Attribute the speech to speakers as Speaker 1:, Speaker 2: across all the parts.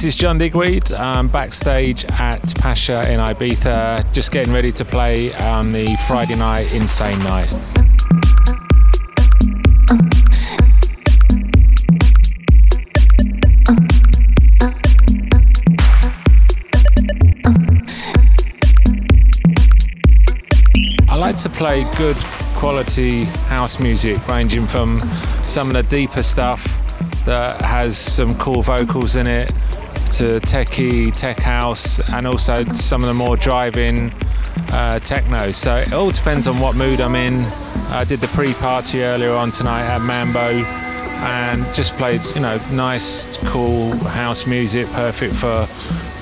Speaker 1: this is John Digweed. I'm backstage at Pacha in Ibiza, just getting ready to play on the Friday night Insane Night. I like to play good quality house music, ranging from some of the deeper stuff that has some cool vocals in it to techie, tech house, and also some of the more driving uh, techno. So it all depends on what mood I'm in. I did the pre-party earlier on tonight at Mambo and just played, you know, nice, cool house music, perfect for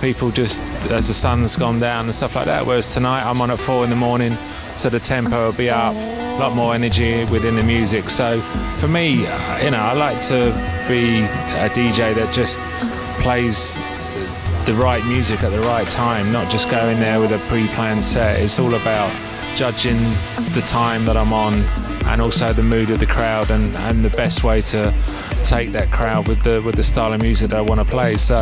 Speaker 1: people just as the sun's gone down and stuff like that. Whereas tonight I'm on at four in the morning, so the tempo will be up, a lot more energy within the music. So for me, uh, you know, I like to be a DJ that just plays the right music at the right time, not just going there with a pre-planned set. It's all about judging the time that I'm on and also the mood of the crowd and, and the best way to take that crowd with the with the style of music that I want to play. So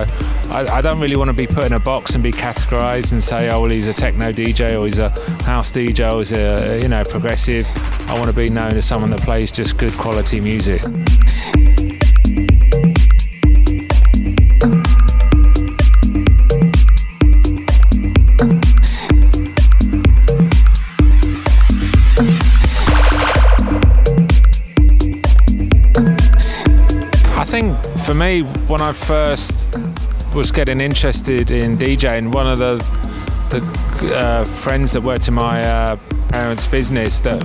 Speaker 1: I, I don't really want to be put in a box and be categorized and say, oh well, he's a techno DJ or he's a house DJ or he's a you know progressive. I want to be known as someone that plays just good quality music. Me, when I first was getting interested in DJing, one of the the uh, friends that worked in my uh, parents' business that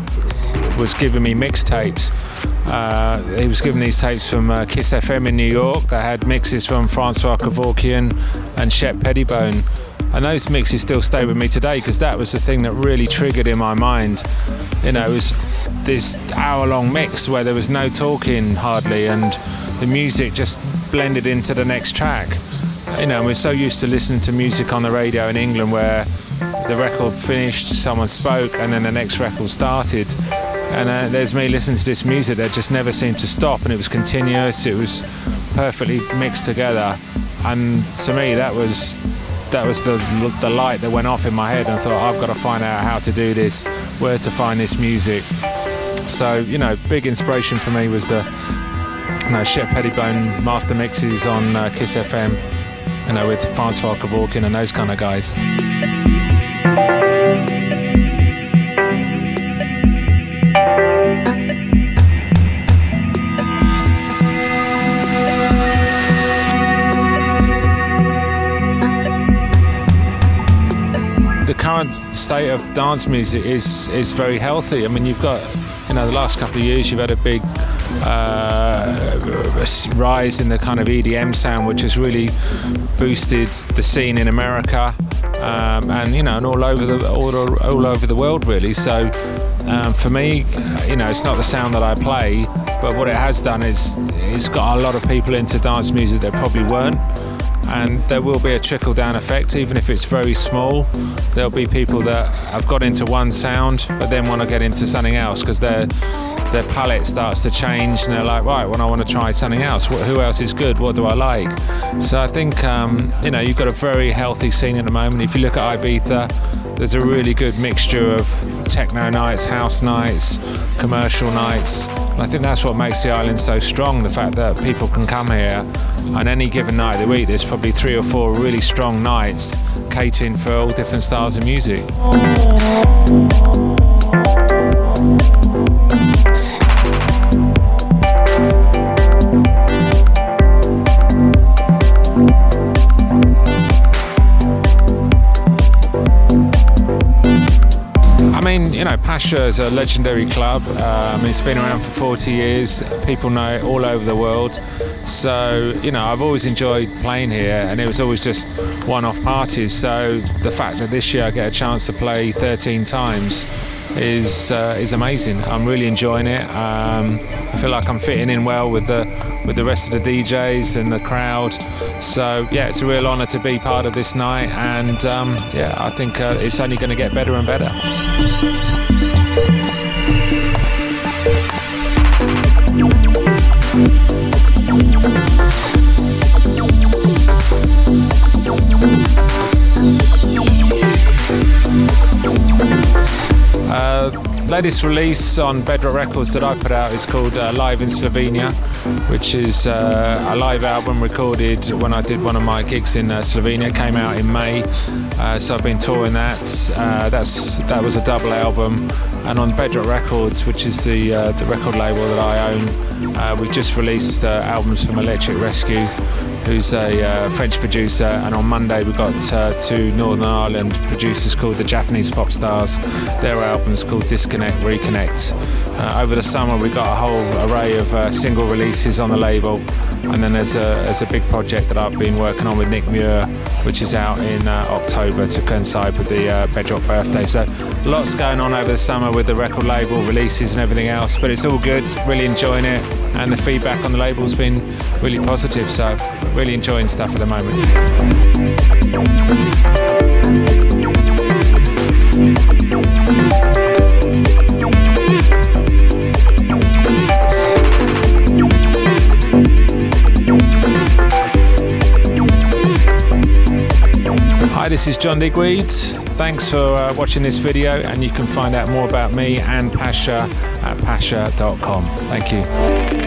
Speaker 1: was giving me mixtapes. Uh, he was giving these tapes from uh, Kiss FM in New York that had mixes from Francois Kevorkian and Shep Pettibone. And those mixes still stay with me today because that was the thing that really triggered in my mind. You know, it was this hour long mix where there was no talking hardly and the music just blended into the next track. You know, and we're so used to listening to music on the radio in England where the record finished, someone spoke, and then the next record started. And uh, there's me listening to this music that just never seemed to stop, and it was continuous. It was perfectly mixed together, and to me, that was that was the the light that went off in my head, and I thought I've got to find out how to do this, where to find this music. So you know, big inspiration for me was the know, Shep Pettibone master mixes on uh, Kiss FM, you know, with Francois Kevorkian and those kind of guys. the current state of dance music is is very healthy. I mean, you've got you know the last couple of years you've had a big uh, rise in the kind of EDM sound, which has really boosted the scene in America um, and you know and all over the all, all over the world really. So. Um, for me, you know, it's not the sound that I play, but what it has done is it's got a lot of people into dance music that probably weren't and there will be a trickle down effect even if it's very small. There'll be people that have got into one sound but then want to get into something else because their their palette starts to change and they're like right well I want to try something else. Who else is good? What do I like? So I think um, you know you've got a very healthy scene at the moment. If you look at Ibiza there's a really good mixture of techno nights house nights commercial nights. And I think that's what makes the island so strong the fact that people can come here on any given night of the week. There's probably three or four really strong nights catering for all different styles of music. You know, Pacha is a legendary club. Um, it's been around for 40 years. People know it all over the world. So, you know, I've always enjoyed playing here, and it was always just one-off parties. So, the fact that this year I get a chance to play 13 times is uh, is amazing. I'm really enjoying it. Um, I feel like I'm fitting in well with the with the rest of the DJs and the crowd. So yeah, it's a real honour to be part of this night, and um, yeah, I think uh, it's only going to get better and better. Latest release on Bedrock Records that I put out is called uh, Live in Slovenia, which is uh, a live album recorded when I did one of my gigs in uh, Slovenia. Came out in May, uh, so I've been touring that. Uh, that's that was a double album, and on Bedrock Records, which is the uh, the record label that I own, we've just released albums from Electric Rescue who's a uh, French producer, and on Monday we got uh, two Northern Ireland producers called the Japanese Popstars. Their album's called Disconnect, Reconnect. Uh, over the summer we got a whole array of uh, single releases on the label, and then there's a, there's a big project that I've been working on with Nick Muir, which is out in uh, October to coincide with the uh, Bedrock birthday. So lots going on over the summer with the record label, releases and everything else, but it's all good, really enjoying it, and the feedback on the label's been really positive, so really enjoying stuff at the moment. Hi, this is John Digweed. Thanks for uh, watching this video, and you can find out more about me and Pacha at pacha.com. Thank you.